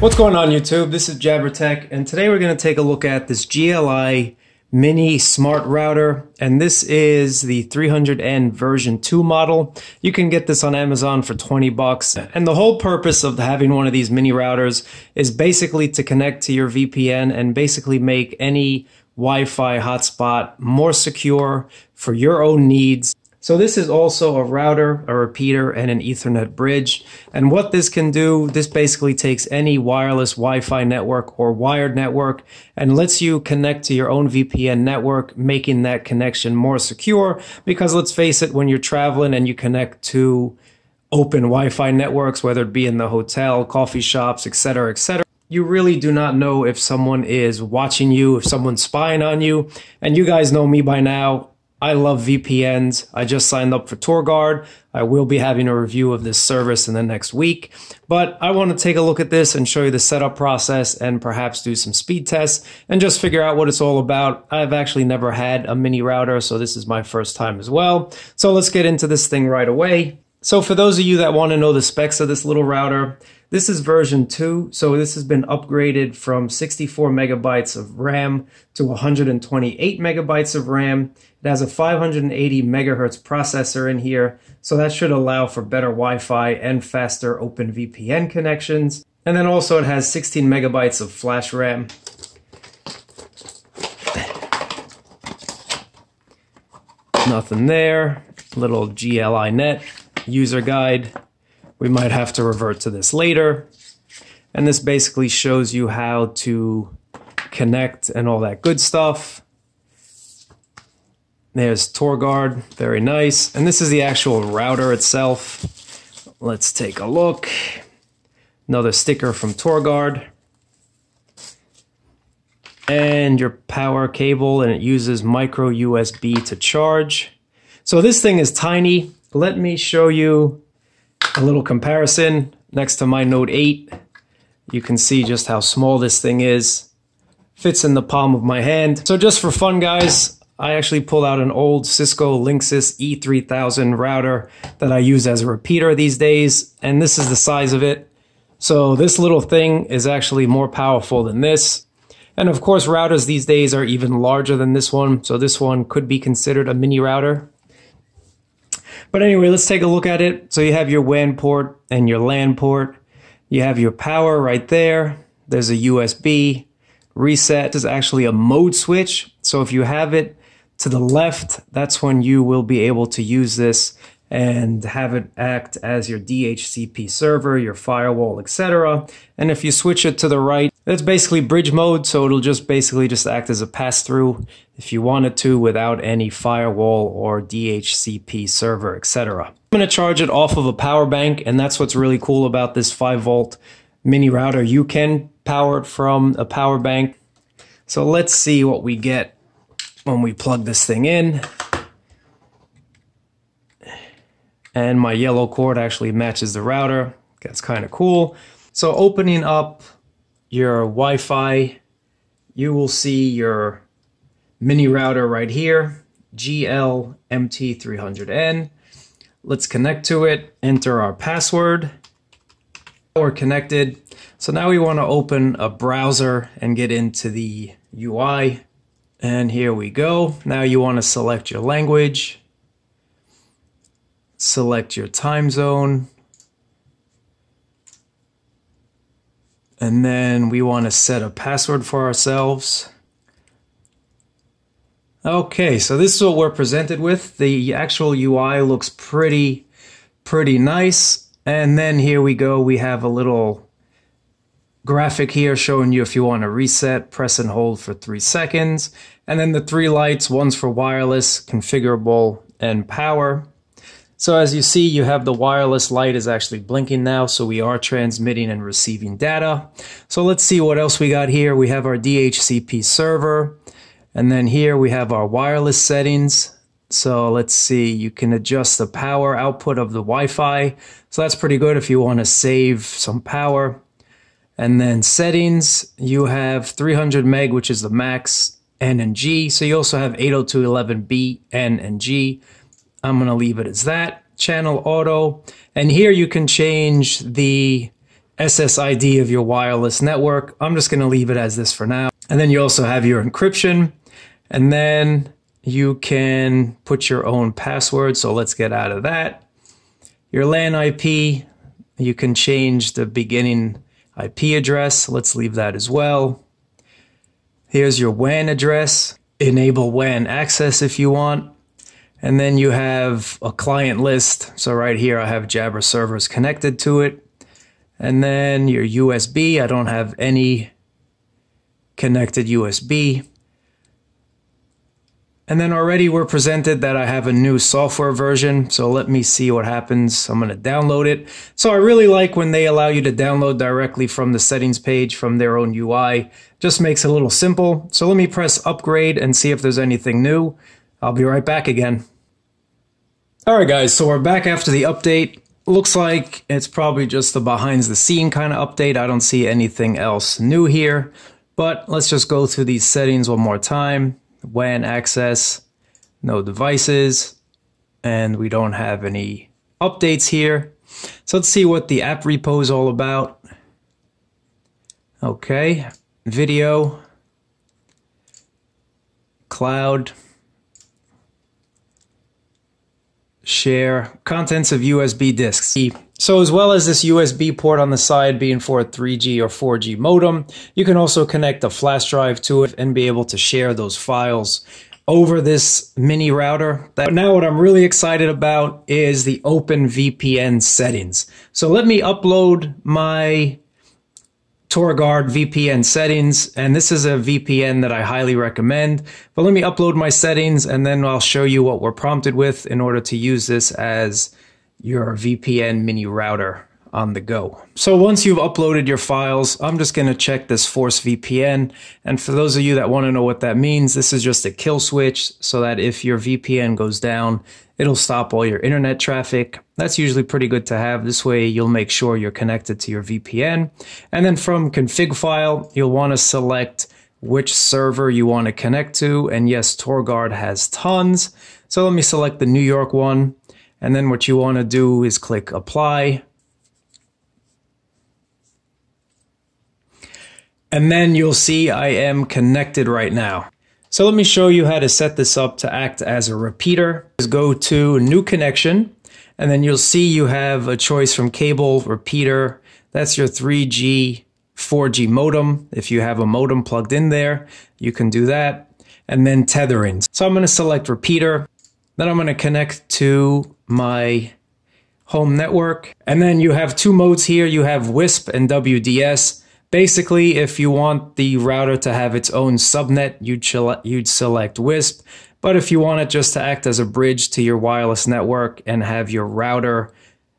What's going on YouTube? This is JabberTech and today we're going to take a look at this GLI mini smart router and this is the 300N version 2 model. You can get this on Amazon for 20 bucks and the whole purpose of having one of these mini routers is basically to connect to your VPN and basically make any Wi-Fi hotspot more secure for your own needs so this is also a router, a repeater, and an ethernet bridge. And what this can do, this basically takes any wireless Wi-Fi network or wired network and lets you connect to your own VPN network, making that connection more secure. Because let's face it, when you're traveling and you connect to open Wi-Fi networks, whether it be in the hotel, coffee shops, etc., etc., you really do not know if someone is watching you, if someone's spying on you. And you guys know me by now. I love VPNs. I just signed up for TorGuard. I will be having a review of this service in the next week, but I want to take a look at this and show you the setup process and perhaps do some speed tests and just figure out what it's all about. I've actually never had a mini router, so this is my first time as well. So let's get into this thing right away. So for those of you that want to know the specs of this little router, this is version 2, so this has been upgraded from 64 megabytes of RAM to 128 megabytes of RAM. It has a 580 megahertz processor in here, so that should allow for better Wi-Fi and faster OpenVPN connections. And then also it has 16 megabytes of flash RAM. Nothing there. Little GL.iNet user guide. We might have to revert to this later. And this basically shows you how to connect and all that good stuff. There's TorGuard, very nice. And this is the actual router itself. Let's take a look. Another sticker from TorGuard. And your power cable, and it uses micro USB to charge. So this thing is tiny. Let me show you a little comparison next to my Note 8. You can see just how small this thing is. Fits in the palm of my hand. So just for fun, guys, I actually pulled out an old Cisco Linksys E3000 router that I use as a repeater these days, and this is the size of it. So this little thing is actually more powerful than this. And of course, routers these days are even larger than this one, so this one could be considered a mini router. But anyway, let's take a look at it. So you have your WAN port and your LAN port. You have your power right there. There's a USB. Reset is actually a mode switch. So if you have it to the left, that's when you will be able to use this and have it act as your DHCP server, your firewall, etc. And if you switch it to the right, that's basically bridge mode, so it'll just basically just act as a pass-through if you wanted to without any firewall or DHCP server, etc. I'm going to charge it off of a power bank, and that's what's really cool about this 5 volt mini router. You can power it from a power bank. So let's see what we get when we plug this thing in and my yellow cord actually matches the router. That's kind of cool. So opening up your Wi-Fi, you will see your mini router right here, GLMT300N. Let's connect to it, enter our password. We're connected. So now we want to open a browser and get into the UI. And here we go. Now you want to select your language select your time zone. And then we want to set a password for ourselves. Okay, so this is what we're presented with. The actual UI looks pretty, pretty nice. And then here we go. We have a little graphic here showing you if you want to reset, press and hold for three seconds. And then the three lights, one's for wireless, configurable, and power. So as you see, you have the wireless light is actually blinking now, so we are transmitting and receiving data. So let's see what else we got here. We have our DHCP server, and then here we have our wireless settings. So let's see, you can adjust the power output of the Wi-Fi. So that's pretty good if you want to save some power. And then settings, you have 300 meg, which is the max, N and G. So you also have 802.11b, N and G. I'm going to leave it as that. Channel auto. And here you can change the SSID of your wireless network. I'm just going to leave it as this for now. And then you also have your encryption. And then you can put your own password. So let's get out of that. Your LAN IP, you can change the beginning IP address. Let's leave that as well. Here's your WAN address. Enable WAN access if you want. And then you have a client list. So right here, I have Jabra servers connected to it. And then your USB, I don't have any connected USB. And then already we're presented that I have a new software version. So let me see what happens. I'm going to download it. So I really like when they allow you to download directly from the settings page from their own UI. Just makes it a little simple. So let me press upgrade and see if there's anything new. I'll be right back again. Alright guys, so we're back after the update. Looks like it's probably just the behind the scene kind of update. I don't see anything else new here. But let's just go through these settings one more time. WAN access, no devices, and we don't have any updates here. So let's see what the app repo is all about. Okay, video, cloud, share, contents of USB disks. So as well as this USB port on the side being for a 3G or 4G modem, you can also connect a flash drive to it and be able to share those files over this mini router. But now what I'm really excited about is the OpenVPN settings. So let me upload my TorGuard VPN settings, and this is a VPN that I highly recommend. But let me upload my settings and then I'll show you what we're prompted with in order to use this as your VPN mini router on the go. So once you've uploaded your files, I'm just going to check this Force VPN. And for those of you that want to know what that means, this is just a kill switch so that if your VPN goes down, it'll stop all your internet traffic. That's usually pretty good to have. This way you'll make sure you're connected to your VPN. And then from config file, you'll want to select which server you want to connect to. And yes, TorGuard has tons. So let me select the New York one. And then what you want to do is click apply And then you'll see I am connected right now. So let me show you how to set this up to act as a repeater. Just go to new connection and then you'll see you have a choice from cable, repeater. That's your 3G, 4G modem. If you have a modem plugged in there, you can do that. And then tethering. So I'm going to select repeater. Then I'm going to connect to my home network. And then you have two modes here. You have WISP and WDS. Basically, if you want the router to have its own subnet, you'd, you'd select WISP. But if you want it just to act as a bridge to your wireless network and have your router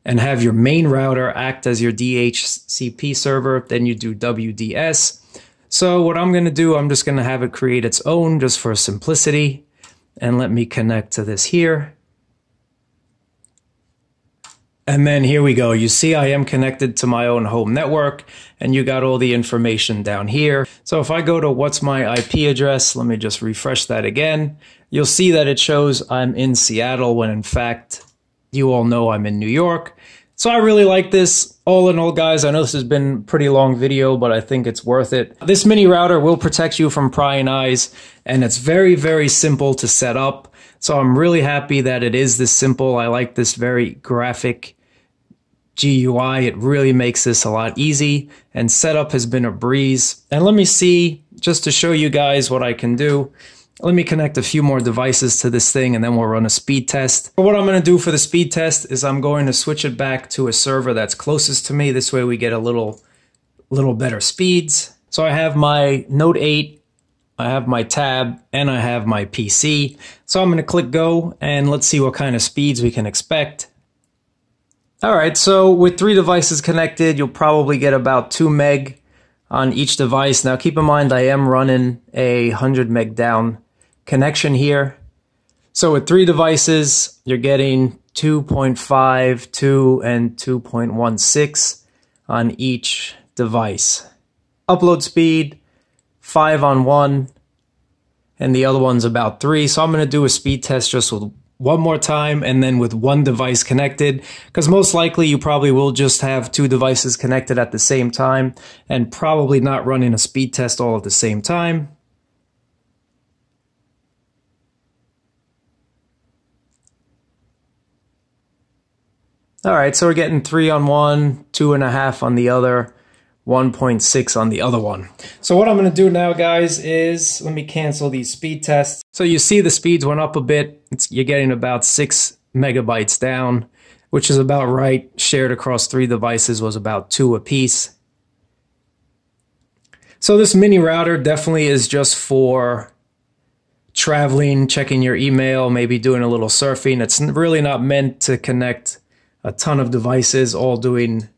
and have your main router act as your DHCP server, then you do WDS. So what I'm going to do, I'm just going to have it create its own just for simplicity. And let me connect to this here. And then here we go. You see I am connected to my own home network and you got all the information down here. So if I go to what's my IP address, let me just refresh that again. You'll see that it shows I'm in Seattle when in fact you all know I'm in New York. So I really like this. All in all, guys, I know this has been a pretty long video, but I think it's worth it. This mini router will protect you from prying eyes, and it's very, very simple to set up. So I'm really happy that it is this simple. I like this very graphic GUI. It really makes this a lot easy and setup has been a breeze. And let me see, just to show you guys what I can do. Let me connect a few more devices to this thing and then we'll run a speed test. But what I'm going to do for the speed test is I'm going to switch it back to a server that's closest to me. This way we get a little, little better speeds. So I have my Note 8 I have my tab and I have my PC. So I'm going to click go and let's see what kind of speeds we can expect. All right, so with three devices connected, you'll probably get about two meg on each device. Now keep in mind, I am running a 100 meg down connection here. So with three devices, you're getting 2.5, 2, and 2.16 on each device. Upload speed, five on one, and the other one's about three. So I'm going to do a speed test just with one more time and then with one device connected because most likely you probably will just have two devices connected at the same time and probably not running a speed test all at the same time. All right, so we're getting three on one, two and a half on the other, 1.6 on the other one. So what I'm gonna do now, guys, is let me cancel these speed tests. So you see the speeds went up a bit. It's, you're getting about six megabytes down, which is about right. Shared across three devices was about two apiece. So this mini router definitely is just for traveling, checking your email, maybe doing a little surfing. It's really not meant to connect a ton of devices all doing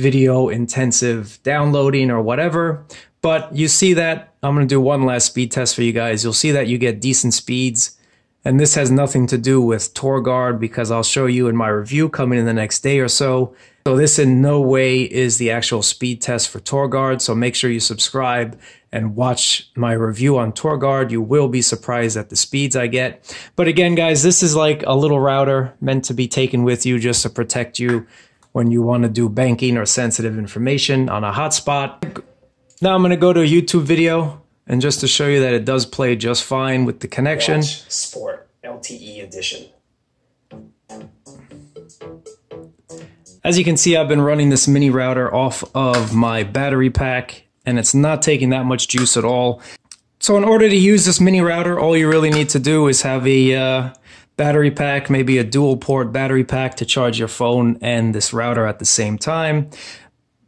video intensive downloading or whatever. But you see that I'm going to do one last speed test for you guys. You'll see that you get decent speeds. And this has nothing to do with TorGuard because I'll show you in my review coming in the next day or so. So this in no way is the actual speed test for TorGuard. So make sure you subscribe and watch my review on TorGuard. You will be surprised at the speeds I get. But again, guys, this is like a little router meant to be taken with you just to protect you when you want to do banking or sensitive information on a hotspot. Now I'm going to go to a YouTube video and just to show you that it does play just fine with the connection. Watch Sport LTE edition. As you can see, I've been running this mini router off of my battery pack and it's not taking that much juice at all. So in order to use this mini router, all you really need to do is have a uh, battery pack, maybe a dual port battery pack to charge your phone and this router at the same time.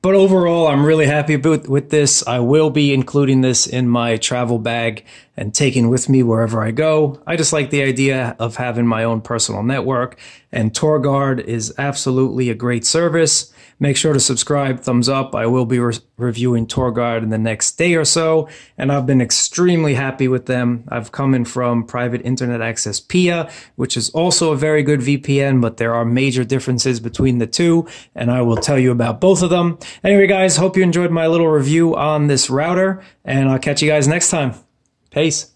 But overall, I'm really happy with, this. I will be including this in my travel bag and taking with me wherever I go. I just like the idea of having my own personal network and TorGuard is absolutely a great service. Make sure to subscribe, thumbs up. I will be re reviewing TorGuard in the next day or so, and I've been extremely happy with them. I've come in from private internet access PIA, which is also a very good VPN, but there are major differences between the two, and I will tell you about both of them. Anyway, guys, hope you enjoyed my little review on this router, and I'll catch you guys next time. Peace.